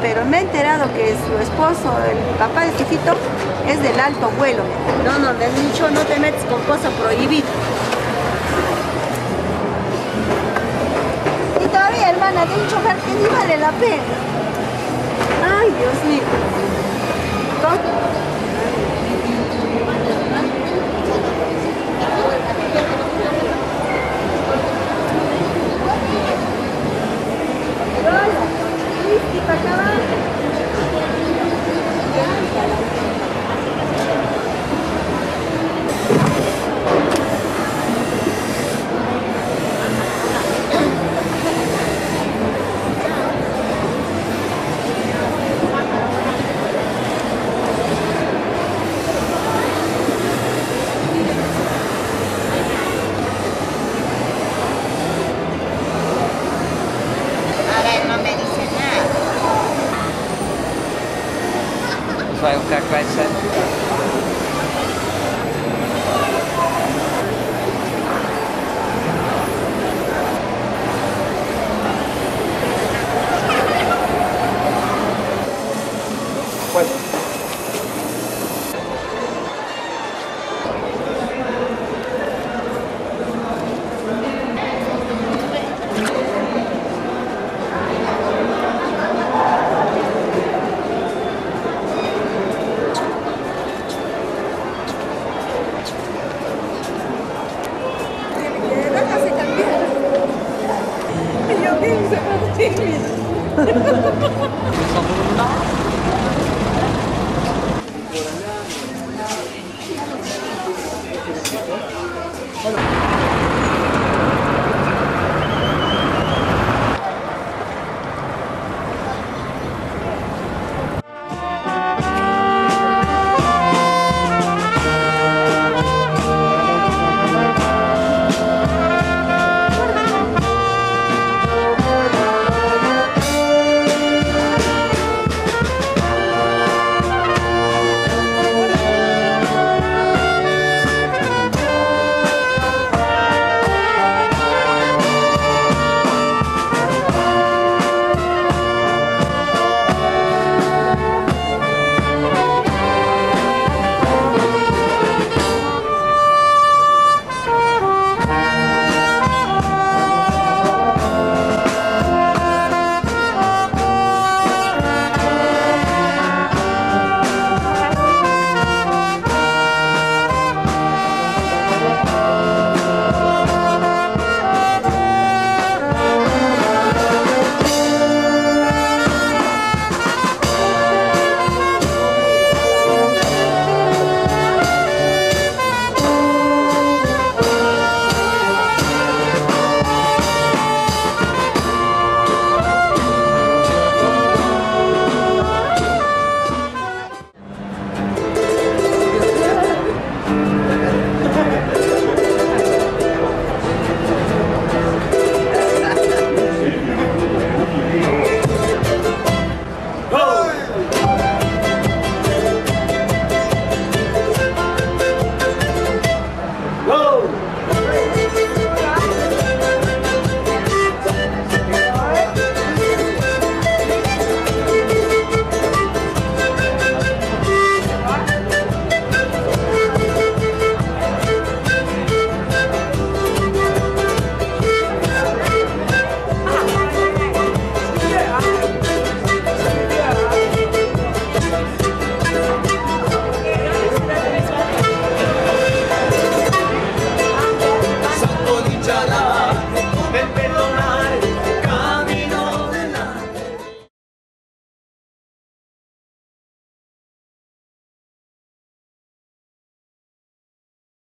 pero me he enterado que su esposo, el papá de chiquito, es del alto vuelo. No, no, le he dicho no te metes con cosas prohibidas. Y todavía, hermana, de un chofer que ni vale la pena. Ay, Dios mío. ¿Cómo?